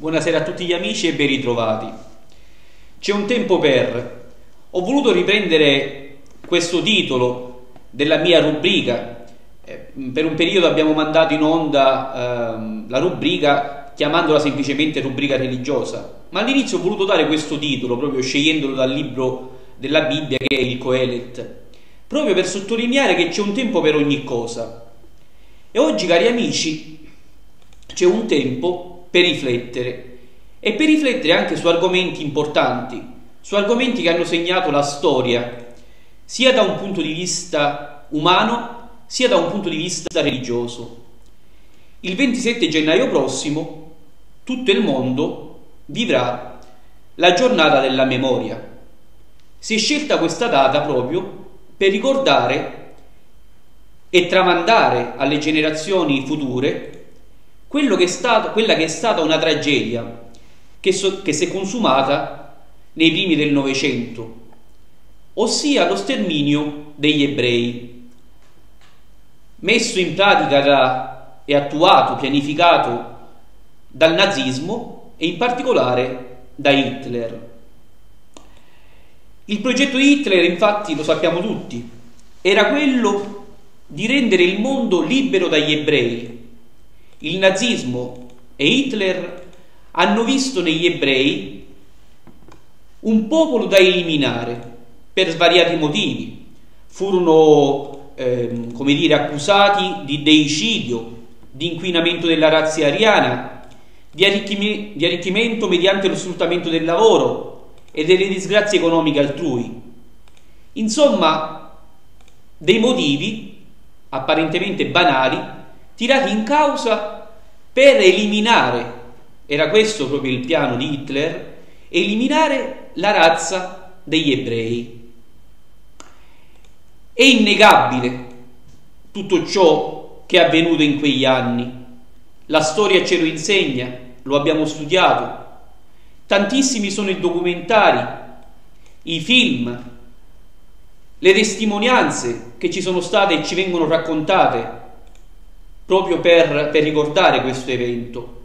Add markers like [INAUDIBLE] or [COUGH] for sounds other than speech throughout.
Buonasera a tutti gli amici e ben ritrovati. C'è un tempo per. Ho voluto riprendere questo titolo della mia rubrica. Eh, per un periodo abbiamo mandato in onda eh, la rubrica chiamandola semplicemente rubrica religiosa, ma all'inizio ho voluto dare questo titolo, proprio scegliendolo dal libro della Bibbia che è il Coelet, proprio per sottolineare che c'è un tempo per ogni cosa. E oggi, cari amici, c'è un tempo per riflettere e per riflettere anche su argomenti importanti, su argomenti che hanno segnato la storia, sia da un punto di vista umano, sia da un punto di vista religioso. Il 27 gennaio prossimo tutto il mondo vivrà la giornata della memoria. Si è scelta questa data proprio per ricordare e tramandare alle generazioni future che stato, quella che è stata una tragedia che, so, che si è consumata nei primi del Novecento, ossia lo sterminio degli ebrei, messo in pratica da, e attuato, pianificato dal nazismo e in particolare da Hitler. Il progetto di Hitler, infatti, lo sappiamo tutti, era quello di rendere il mondo libero dagli ebrei il nazismo e Hitler hanno visto negli ebrei un popolo da eliminare per svariati motivi. Furono, ehm, come dire, accusati di deicidio, di inquinamento della razza ariana, di, arricchim- di arricchimento mediante lo sfruttamento del lavoro e delle disgrazie economiche altrui. Insomma, dei motivi apparentemente banali tirati in causa per eliminare, era questo proprio il piano di Hitler, eliminare la razza degli ebrei. È innegabile tutto ciò che è avvenuto in quegli anni. La storia ce lo insegna, lo abbiamo studiato. Tantissimi sono i documentari, i film, le testimonianze che ci sono state e ci vengono raccontate proprio per, per ricordare questo evento.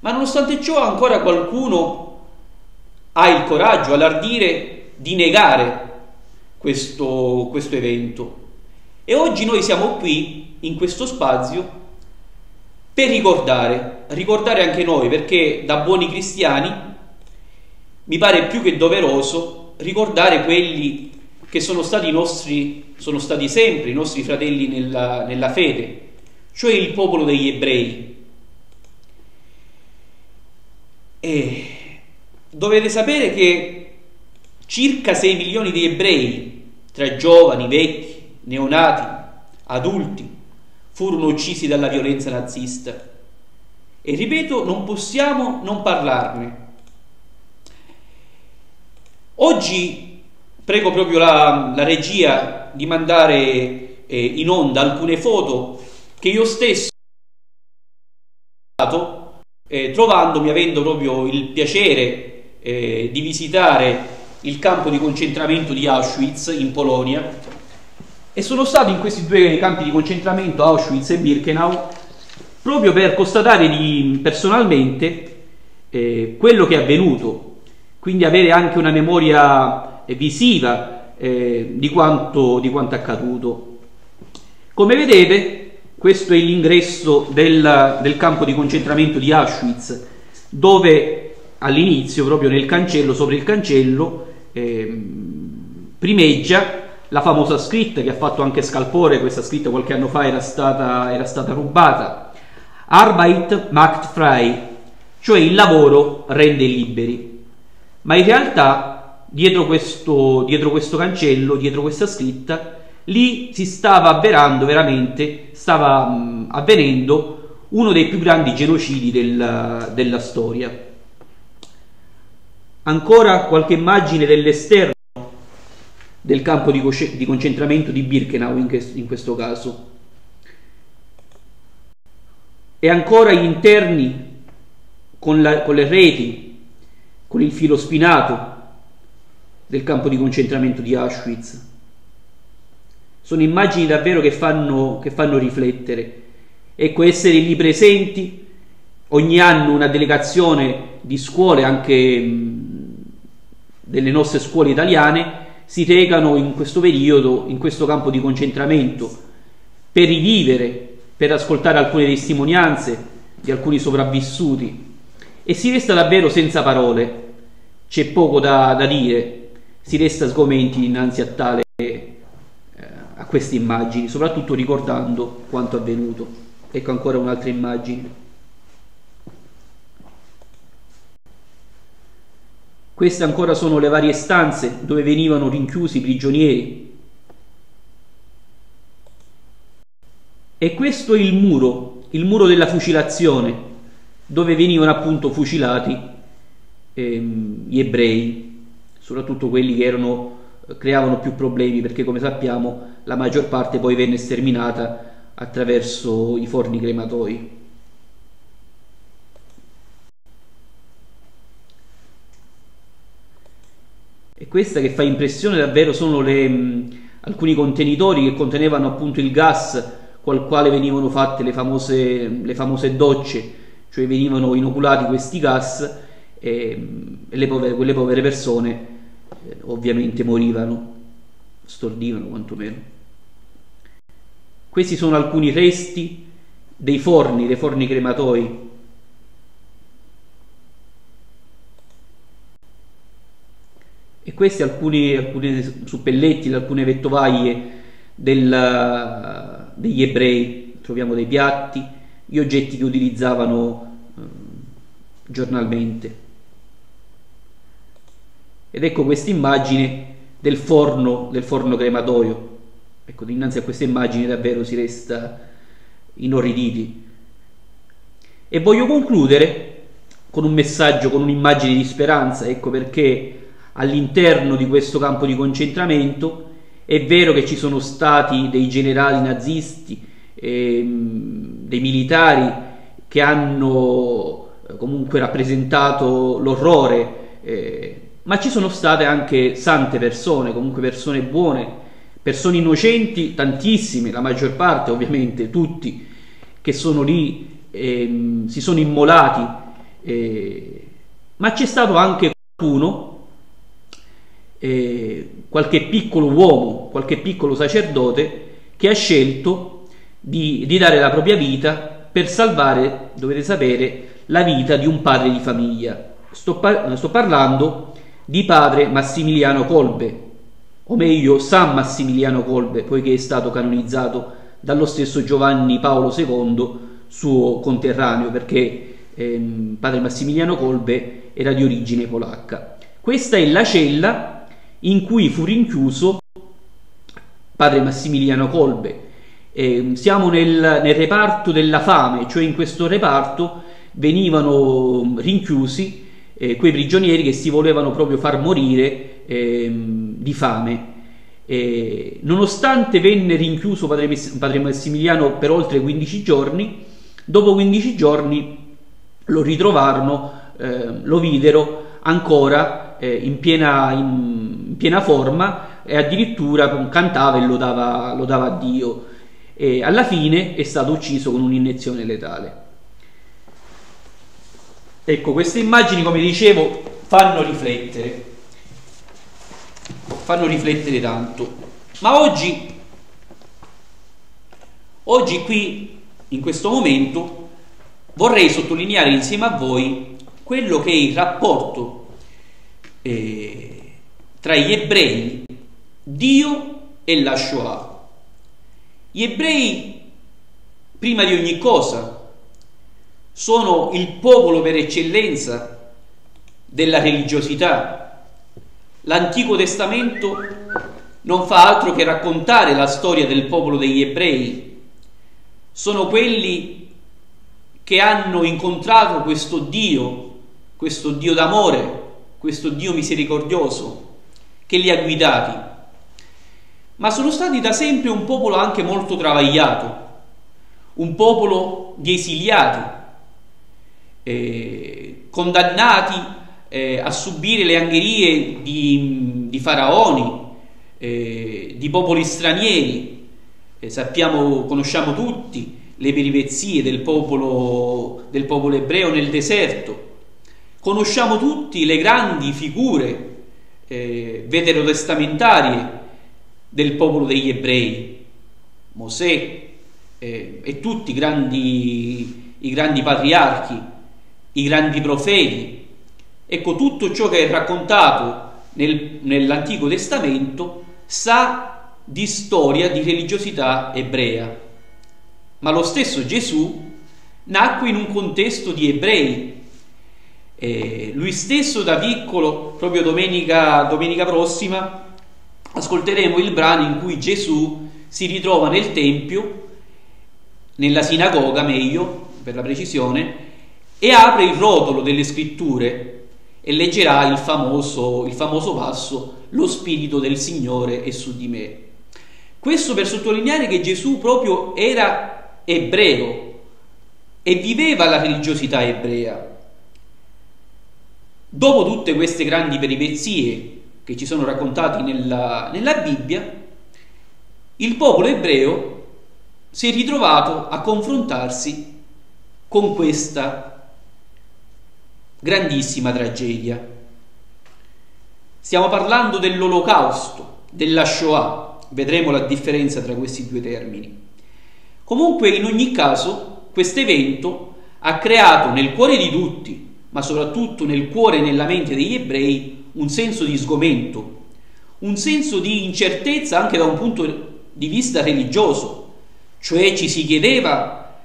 Ma nonostante ciò ancora qualcuno ha il coraggio, l'ardire di negare questo, questo evento. E oggi noi siamo qui, in questo spazio, per ricordare, ricordare anche noi, perché da buoni cristiani mi pare più che doveroso ricordare quelli che sono stati i nostri, sono stati sempre i nostri fratelli nella, nella fede, cioè il popolo degli ebrei. E dovete sapere che circa 6 milioni di ebrei, tra giovani, vecchi, neonati, adulti, furono uccisi dalla violenza nazista. E ripeto, non possiamo non parlarne. Oggi prego proprio la, la regia di mandare eh, in onda alcune foto che io stesso eh, trovandomi, avendo proprio il piacere eh, di visitare il campo di concentramento di Auschwitz in Polonia e sono stato in questi due campi di concentramento, Auschwitz e Birkenau, proprio per constatare di, personalmente eh, quello che è avvenuto, quindi avere anche una memoria eh, visiva eh, di quanto, di quanto accaduto. Come vedete, questo è l'ingresso del, del campo di concentramento di Auschwitz, dove all'inizio, proprio nel cancello, sopra il cancello, eh, primeggia la famosa scritta che ha fatto anche Scalpore, questa scritta qualche anno fa era stata, era stata rubata, Arbeit macht frei, cioè il lavoro rende liberi. Ma in realtà dietro questo, dietro questo cancello, dietro questa scritta, lì si stava avverando veramente, stava mh, avvenendo uno dei più grandi genocidi del, della storia. Ancora qualche immagine dell'esterno del campo di, di concentramento di Birkenau in, che- in questo caso. E ancora gli interni con, la, con le reti, con il filo spinato del campo di concentramento di Auschwitz sono immagini davvero che fanno, che fanno riflettere. Ecco, essere lì presenti. Ogni anno una delegazione di scuole, anche delle nostre scuole italiane, si recano in questo periodo, in questo campo di concentramento, per rivivere, per ascoltare alcune testimonianze di alcuni sopravvissuti. E si resta davvero senza parole, c'è poco da, da dire, si resta sgomenti innanzi a tale queste immagini, soprattutto ricordando quanto avvenuto. Ecco ancora un'altra immagine. Queste ancora sono le varie stanze dove venivano rinchiusi i prigionieri. E questo è il muro, il muro della fucilazione, dove venivano appunto fucilati ehm, gli ebrei, soprattutto quelli che erano, creavano più problemi, perché come sappiamo la maggior parte poi venne sterminata attraverso i forni crematori. E questa che fa impressione davvero sono le, mh, alcuni contenitori che contenevano appunto il gas col quale venivano fatte le famose, le famose docce, cioè venivano inoculati questi gas e, e le povere, quelle povere persone eh, ovviamente morivano, stordivano quantomeno. Questi sono alcuni resti dei forni, dei forni crematori e questi alcuni, alcuni suppelletti, alcune vettovaglie del, degli ebrei, troviamo dei piatti, gli oggetti che utilizzavano eh, giornalmente. Ed ecco questa immagine del forno, del forno crematorio. Ecco, dinanzi a questa immagine davvero si resta inorriditi. E voglio concludere con un messaggio, con un'immagine di speranza, ecco perché all'interno di questo campo di concentramento. È vero che ci sono stati dei generali nazisti, ehm, dei militari che hanno eh, comunque rappresentato l'orrore, eh, ma ci sono state anche sante persone, comunque persone buone, persone innocenti, tantissime, la maggior parte ovviamente, tutti, che sono lì, ehm, si sono immolati, eh, ma c'è stato anche qualcuno eh, qualche piccolo uomo, qualche piccolo sacerdote che ha scelto di, di dare la propria vita per salvare, dovete sapere, la vita di un padre di famiglia. Sto, par- sto parlando di padre Massimiliano Colbe, o meglio San Massimiliano Colbe, poiché è stato canonizzato dallo stesso Giovanni Paolo II, suo conterraneo, perché ehm, padre Massimiliano Colbe era di origine polacca. Questa è la cella in cui fu rinchiuso padre Massimiliano Colbe. Eh, siamo nel, nel, reparto della fame, cioè in questo reparto venivano rinchiusi eh, quei prigionieri che si volevano proprio far morire eh, di fame. nonostante venne rinchiuso padre, padre Massimiliano per oltre 15 giorni, dopo 15 giorni lo ritrovarono, eh, lo videro ancora eh, in piena, in, in, piena, forma e addirittura cantava e lo dava a Dio. E alla fine è stato ucciso con un'iniezione letale. Ecco, queste immagini, come dicevo, fanno riflettere, fanno riflettere tanto. Ma oggi, oggi qui, in questo momento, vorrei sottolineare insieme a voi quello che è il rapporto eh, tra gli ebrei, Dio e la Shoah. Gli ebrei, prima di ogni cosa, sono il popolo per eccellenza della religiosità. L'Antico Testamento non fa altro che raccontare la storia del popolo degli ebrei. Sono quelli che hanno incontrato questo Dio, questo Dio d'amore, questo Dio misericordioso che li ha guidati, ma sono stati da sempre un popolo anche molto travagliato, un popolo di esiliati, eh, condannati eh, a subire le angherie di, di faraoni, eh, di popoli stranieri. sappiamo, conosciamo tutti le peripezie del popolo, del popolo ebreo nel deserto. Conosciamo tutti le grandi figure eh, veterotestamentarie del popolo degli ebrei, Mosè eh, e tutti grandi, i grandi patriarchi, i grandi profeti. Ecco, tutto ciò che è raccontato nel, nell'Antico Testamento sa di storia di religiosità ebrea. Ma lo stesso Gesù nacque in un contesto di ebrei. Eh, lui stesso da piccolo, proprio domenica, domenica prossima, ascolteremo il brano in cui Gesù si ritrova nel Tempio, nella sinagoga meglio, per la precisione, e apre il rotolo delle scritture e leggerà il famoso, il famoso passo Lo Spirito del Signore è su di me. Questo per sottolineare che Gesù proprio era ebreo e viveva la religiosità ebrea. Dopo tutte queste grandi peripezie che ci sono raccontate nella, nella Bibbia, il popolo ebreo si è ritrovato a confrontarsi con questa grandissima tragedia. Stiamo parlando dell'olocausto, della Shoah, vedremo la differenza tra questi due termini. Comunque, in ogni caso, questo evento ha creato nel cuore di tutti, ma soprattutto nel cuore e nella mente degli ebrei, un senso di sgomento, un senso di incertezza anche da un punto di vista religioso, cioè ci si chiedeva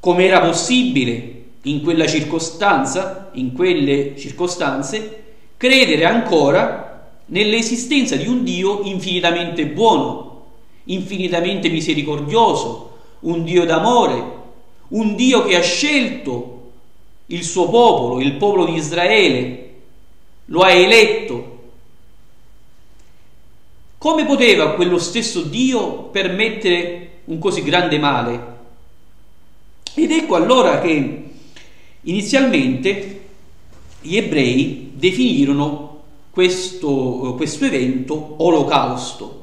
come era possibile in quella circostanza, in quelle circostanze, credere ancora nell'esistenza di un Dio infinitamente buono, infinitamente misericordioso, un Dio d'amore, un Dio che ha scelto il suo popolo, il popolo di Israele, lo ha eletto. Come poteva quello stesso Dio permettere un così grande male? Ed ecco allora che Inizialmente gli ebrei definirono questo, questo evento olocausto.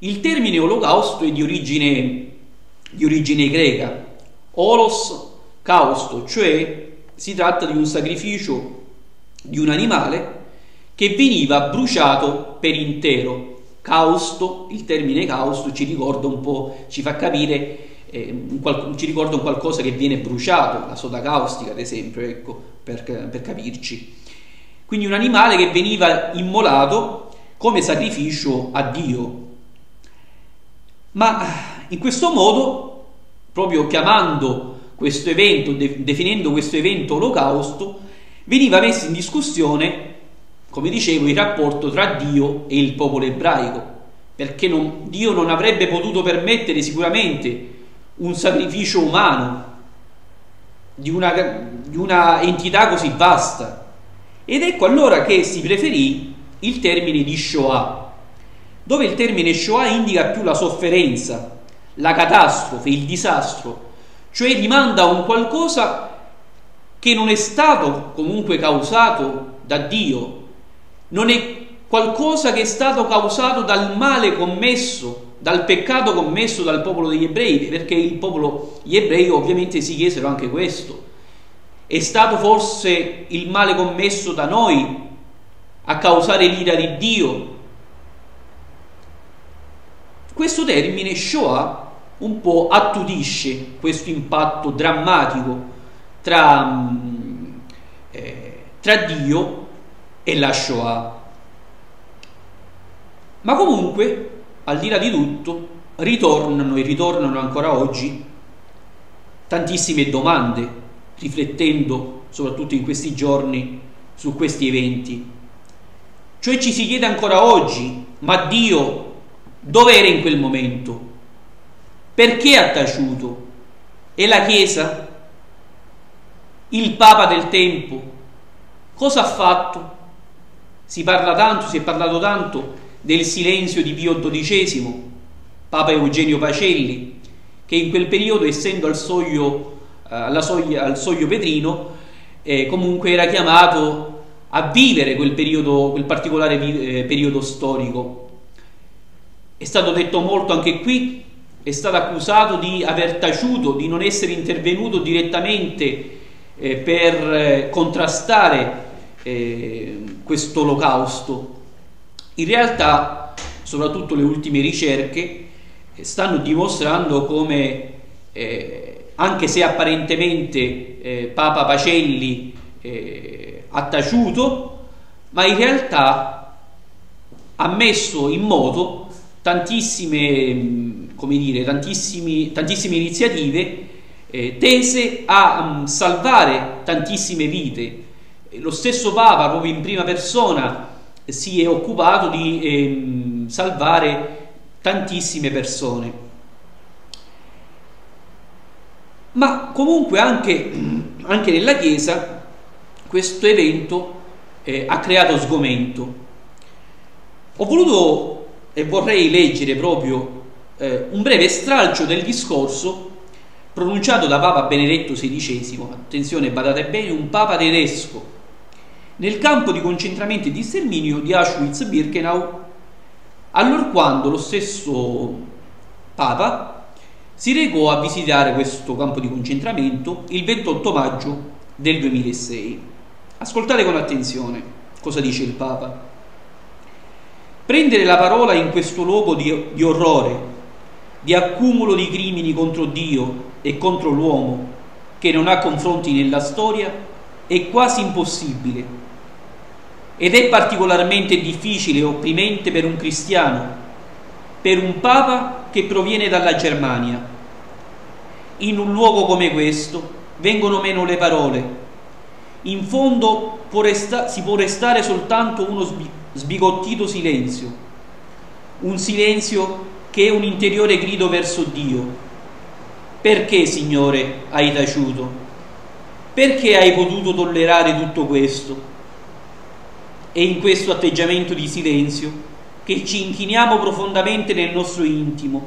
Il termine olocausto è di origine, di origine greca, olos causto, cioè si tratta di un sacrificio di un animale che veniva bruciato per intero. Causto, il termine causto ci ricorda un po', ci fa capire eh, qual- ci ricorda un qualcosa che viene bruciato, la soda caustica ad esempio, ecco, per, per capirci. Quindi un animale che veniva immolato come sacrificio a Dio. Ma in questo modo, proprio chiamando questo evento, de- definendo questo evento olocausto, veniva messo in discussione, come dicevo, il rapporto tra Dio e il popolo ebraico, perché non, Dio non avrebbe potuto permettere sicuramente un sacrificio umano di una, di una entità così vasta. Ed ecco allora che si preferì il termine di Shoah, dove il termine Shoah indica più la sofferenza, la catastrofe, il disastro, cioè rimanda a un qualcosa che non è stato comunque causato da Dio, non è qualcosa che è stato causato dal male commesso dal peccato commesso dal popolo degli ebrei, perché il popolo, gli ebrei ovviamente si chiesero anche questo. È stato forse il male commesso da noi a causare l'ira di Dio? Questo termine Shoah un po' attudisce questo impatto drammatico tra, mm, eh, tra Dio e la Shoah. Ma comunque al di là di tutto, ritornano e ritornano ancora oggi tantissime domande, riflettendo soprattutto in questi giorni su questi eventi. Cioè ci si chiede ancora oggi, ma Dio dove era in quel momento? Perché ha taciuto? E la Chiesa? Il Papa del tempo? Cosa ha fatto? Si parla tanto, si è parlato tanto del silenzio di Pio XII, Papa Eugenio Pacelli, che in quel periodo, essendo al soglio, eh, soglia, al soglio petrino, eh, comunque era chiamato a vivere quel, periodo, quel particolare eh, periodo storico. È stato detto molto anche qui è stato accusato di aver taciuto, di non essere intervenuto direttamente eh, per eh, contrastare eh, questo olocausto. In realtà, soprattutto le ultime ricerche, eh, stanno dimostrando come, eh, anche se apparentemente eh, Papa Pacelli ha taciuto, ma in realtà ha messo in moto tantissime, come dire, tantissime iniziative eh, tese a um, salvare tantissime vite. Lo stesso Papa, proprio in prima persona, si è occupato di eh, salvare tantissime persone. Ma comunque anche, [CLEARS THROAT] anche nella Chiesa questo evento eh, ha creato sgomento. Ho voluto e vorrei leggere proprio eh, un breve stralcio del discorso pronunciato da Papa Benedetto XVI, attenzione, badate bene, un Papa tedesco, nel campo di concentramento e di sterminio di Auschwitz-Birkenau, allorquando lo stesso Papa si recò a visitare questo campo di concentramento il 28 maggio del 2006. Ascoltate con attenzione cosa dice il Papa. Prendere la parola in questo luogo di, di orrore, di accumulo di crimini contro Dio e contro l'uomo che non ha confronti nella storia è quasi impossibile ed è particolarmente difficile e opprimente per un cristiano, per un papa che proviene dalla Germania. In un luogo come questo vengono meno le parole. In fondo può si può restare soltanto uno sbigottito silenzio, un silenzio che è un interiore grido verso Dio. Perché, Signore, hai taciuto? Perché hai potuto tollerare tutto questo? È in questo atteggiamento di silenzio che ci inchiniamo profondamente nel nostro intimo,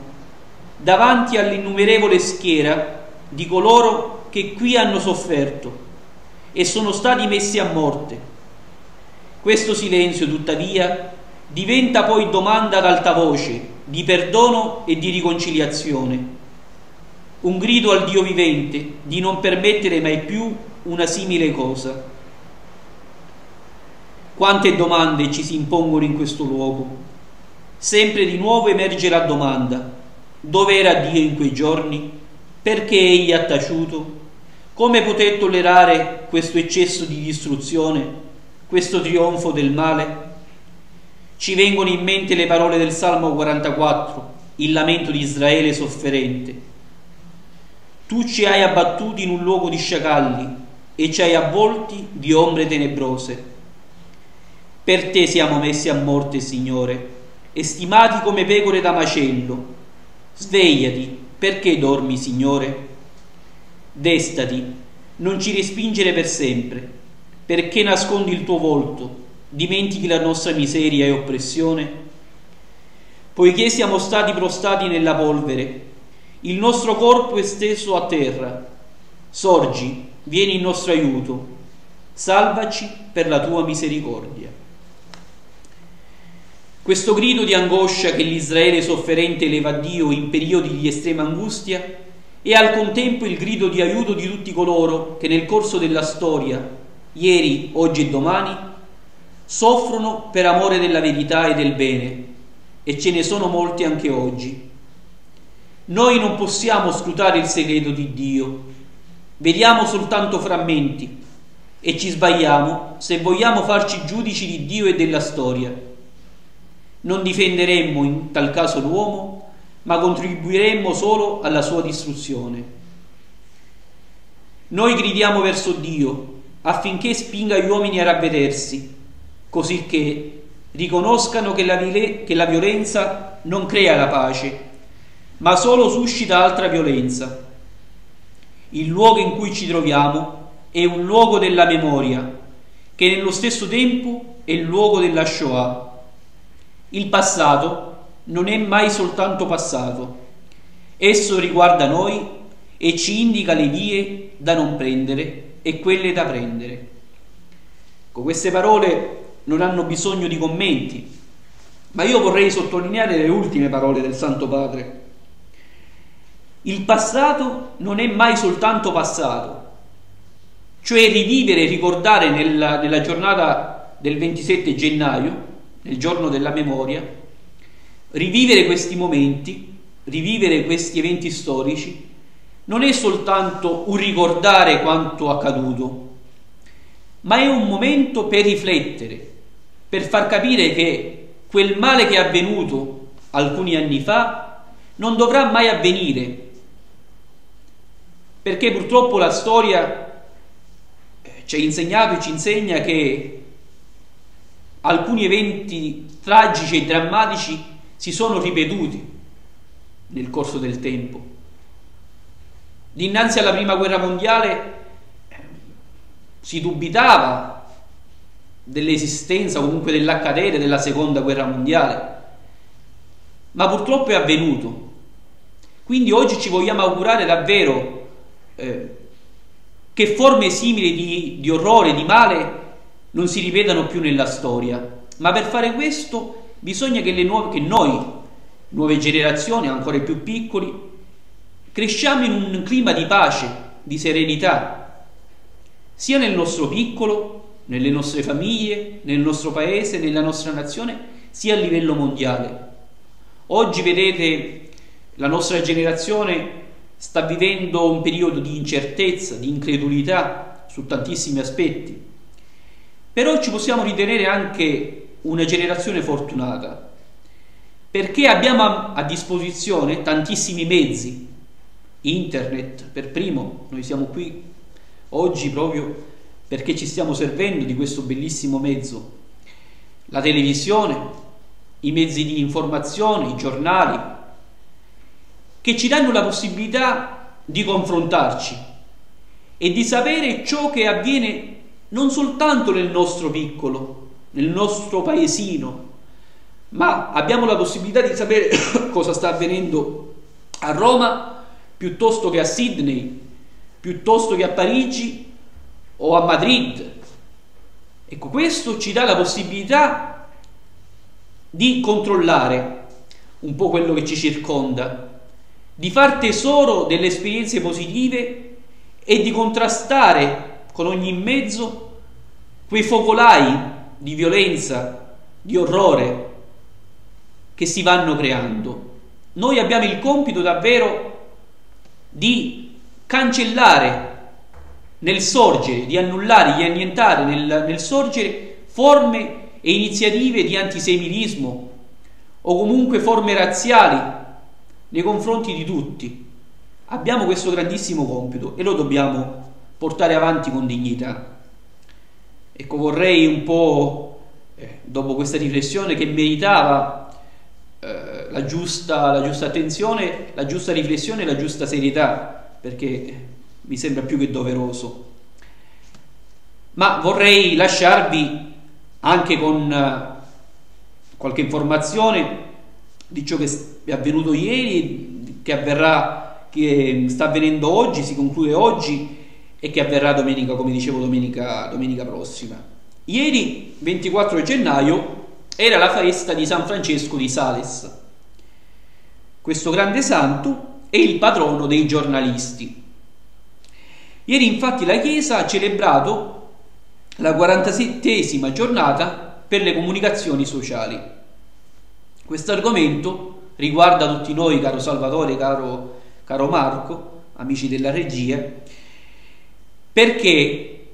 davanti all'innumerevole schiera di coloro che qui hanno sofferto e sono stati messi a morte. Questo silenzio, tuttavia, diventa poi domanda ad alta voce di perdono e di riconciliazione. Un grido al Dio vivente di non permettere mai più una simile cosa. Quante domande ci si impongono in questo luogo. Sempre di nuovo emerge la domanda, dove era Dio in quei giorni? Perché egli ha taciuto? Come poté tollerare questo eccesso di distruzione, questo trionfo del male? Ci vengono in mente le parole del Salmo 44, il lamento di Israele sofferente. Tu ci hai abbattuti in un luogo di sciacalli e ci hai avvolti di ombre tenebrose. Per te siamo messi a morte, Signore, estimati come pecore da macello. Svegliati, perché dormi, Signore? Destati, non ci respingere per sempre, perché nascondi il tuo volto dimentichi la nostra miseria e oppressione? Poiché siamo stati prostati nella polvere, il nostro corpo è steso a terra. Sorgi, vieni in nostro aiuto, salvaci per la tua misericordia. Questo grido di angoscia che l'Israele sofferente eleva a Dio in periodi di estrema angustia è al contempo il grido di aiuto di tutti coloro che nel corso della storia, ieri, oggi e domani, soffrono per amore della verità e del bene e ce ne sono molti anche oggi. Noi non possiamo scrutare il segreto di Dio, vediamo soltanto frammenti e ci sbagliamo se vogliamo farci giudici di Dio e della storia. Non difenderemmo in tal caso l'uomo, ma contribuiremmo solo alla sua distruzione. Noi gridiamo verso Dio affinché spinga gli uomini a ravvedersi così che riconoscano che la, che la violenza non crea la pace, ma solo suscita altra violenza. Il luogo in cui ci troviamo è un luogo della memoria, che nello stesso tempo è il luogo della Shoah. Il passato non è mai soltanto passato, esso riguarda noi e ci indica le vie da non prendere e quelle da prendere. Con queste parole non hanno bisogno di commenti, ma io vorrei sottolineare le ultime parole del Santo Padre. il passato non è mai soltanto passato, cioè rivivere e ricordare nella, nella giornata del 27 gennaio, nel giorno della memoria, rivivere questi momenti, rivivere questi eventi storici, non è soltanto un ricordare quanto accaduto, ma è un momento per riflettere, per far capire che quel male che è avvenuto alcuni anni fa non dovrà mai avvenire. Perché purtroppo la storia eh, ci ha insegnato e ci insegna che alcuni eventi tragici e drammatici si sono ripetuti nel corso del tempo. Dinanzi alla prima guerra mondiale si dubitava dell'esistenza comunque dell'accadere della seconda guerra mondiale, ma purtroppo è avvenuto. Quindi oggi ci vogliamo augurare davvero eh, che forme simili di, di orrore, di male, non si ripetano più nella storia. Ma per fare questo bisogna che, nuove, che noi, nuove generazioni, ancora più piccoli, cresciamo in un clima di pace, di serenità, sia nel nostro piccolo, nelle nostre famiglie, nel nostro paese, nella nostra nazione, sia a livello mondiale. Oggi vedete la nostra generazione sta vivendo un periodo di incertezza, di incredulità su tantissimi aspetti. Però ci possiamo ritenere anche una generazione fortunata, perché abbiamo a disposizione tantissimi mezzi, internet per primo, noi siamo qui oggi proprio perché ci stiamo servendo di questo bellissimo mezzo, la televisione, i mezzi di informazione, i giornali, che ci danno la possibilità di confrontarci e di sapere ciò che avviene non soltanto nel nostro piccolo, nel nostro paesino, ma abbiamo la possibilità di sapere [COUGHS] cosa sta avvenendo a Roma piuttosto che a Sydney, piuttosto che a Parigi o a Madrid. Ecco, questo ci dà la possibilità di controllare un po' quello che ci circonda, di far tesoro delle esperienze positive e di contrastare con ogni mezzo quei focolai di violenza, di orrore che si vanno creando. Noi abbiamo il compito davvero di cancellare nel sorgere, di annullare, di annientare nel, nel sorgere forme e iniziative di antisemitismo o comunque forme razziali nei confronti di tutti. Abbiamo questo grandissimo compito e lo dobbiamo portare avanti con dignità. Ecco, vorrei un po', eh, dopo questa riflessione che meritava eh, la, giusta, la giusta attenzione, la giusta riflessione e la giusta serietà, perché mi sembra più che doveroso. Ma vorrei lasciarvi anche con eh, qualche informazione di ciò che è avvenuto ieri, che avverrà, che sta avvenendo oggi, si conclude oggi e che avverrà domenica, come dicevo, domenica, domenica prossima. Ieri, 24 gennaio, era la festa di San Francesco di Sales. Questo grande santo è il patrono dei giornalisti. Ieri infatti la Chiesa ha celebrato la 47esima giornata per le comunicazioni sociali. Questo argomento riguarda tutti noi, caro Salvatore, caro, caro Marco, amici della regia, perché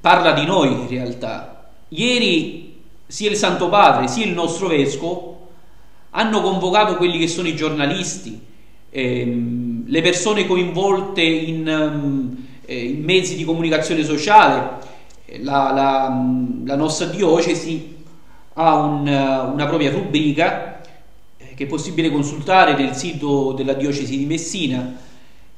parla di noi in realtà. Ieri sia il Santo Padre sia il nostro Vescovo hanno convocato quelli che sono i giornalisti, ehm, le persone coinvolte in, ehm, eh, in, mezzi di comunicazione sociale, la, la, la nostra diocesi ha un, una propria rubrica eh, che è possibile consultare nel sito della diocesi di Messina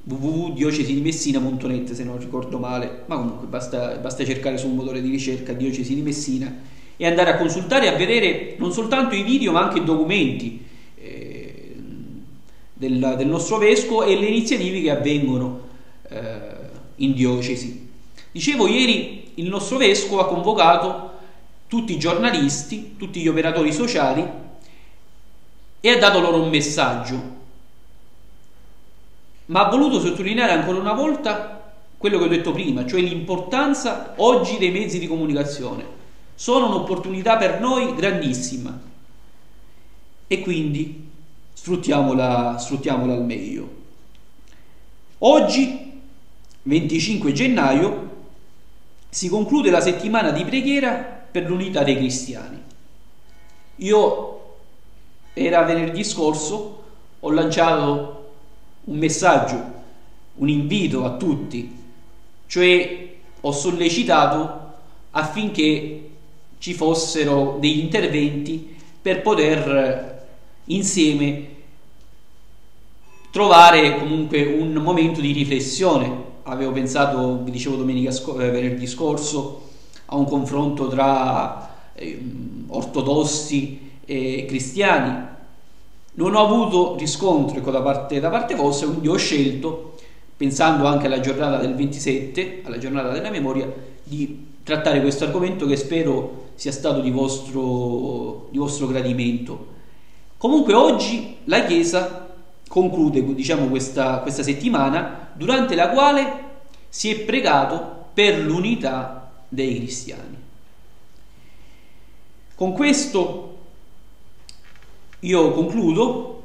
www.diocesidimessina.net se non ricordo male, ma comunque basta, basta cercare su un motore di ricerca diocesi di Messina e andare a consultare e a vedere non soltanto i video ma anche i documenti eh, del, del, nostro vescovo e le iniziative che avvengono eh, in diocesi. Dicevo ieri il nostro vescovo ha convocato tutti i giornalisti, tutti gli operatori sociali e ha dato loro un messaggio. Ma ha voluto sottolineare ancora una volta quello che ho detto prima, cioè l'importanza oggi dei mezzi di comunicazione. Sono un'opportunità per noi grandissima e quindi sfruttiamola, sfruttiamola al meglio. Oggi, 25 gennaio, si conclude la settimana di preghiera per l'unità dei cristiani. Io era venerdì scorso, ho lanciato un messaggio, un invito a tutti, cioè ho sollecitato affinché ci fossero degli interventi per poter insieme trovare comunque un momento di riflessione. Avevo pensato, vi dicevo domenica sc- eh, venerdì scorso, a un confronto tra eh, ortodossi e cristiani. Non ho avuto riscontro da parte, da parte vostra, quindi ho scelto, pensando anche alla giornata del 27, alla giornata della memoria, di trattare questo argomento che spero sia stato di vostro, di vostro gradimento. Comunque oggi la Chiesa conclude diciamo, questa, questa settimana durante la quale si è pregato per l'unità dei cristiani. Con questo io concludo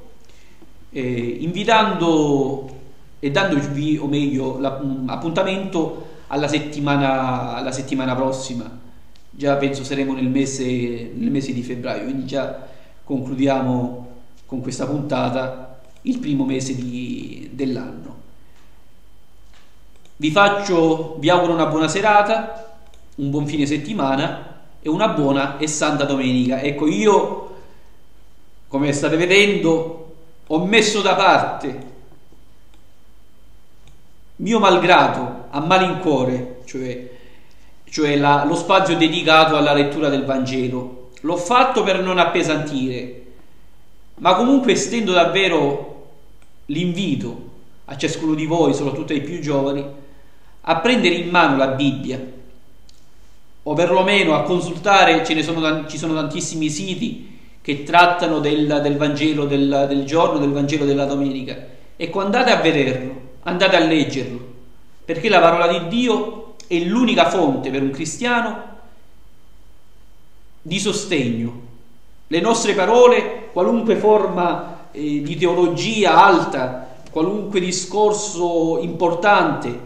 eh, invitando e dandovi, o meglio, l'appuntamento alla settimana, alla settimana prossima. Già penso saremo nel mese, nel mese di febbraio, quindi già concludiamo con questa puntata il primo mese di, dell'anno. Vi faccio, vi auguro una buona serata, un buon fine settimana e una buona e santa domenica. Ecco, io, come state vedendo, ho messo da parte, mio malgrado, a malincuore, cioè, cioè la, lo spazio dedicato alla lettura del Vangelo. L'ho fatto per non appesantire, ma comunque estendo davvero l'invito a ciascuno di voi, soprattutto ai più giovani, a prendere in mano la Bibbia o perlomeno a consultare, ce ne sono, ci sono tantissimi siti che trattano del, del Vangelo del, del giorno, del Vangelo della domenica. Ecco, andate a vederlo, andate a leggerlo, perché la parola di Dio è l'unica fonte per un cristiano di sostegno. Le nostre parole, qualunque forma eh, di teologia alta, qualunque discorso importante,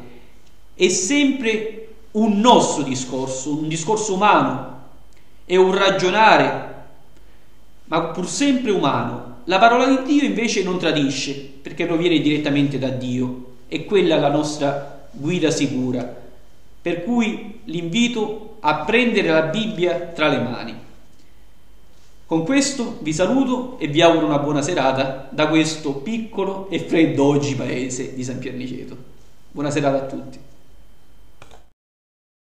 è sempre un nostro discorso, un discorso umano, è un ragionare, ma pur sempre umano. La parola di Dio invece non tradisce, perché proviene direttamente da Dio, è quella la nostra guida sicura. Per cui l'invito a prendere la Bibbia tra le mani. Con questo vi saluto e vi auguro una buona serata da questo piccolo e freddo oggi paese di San Pierniceto. Buona serata a tutti.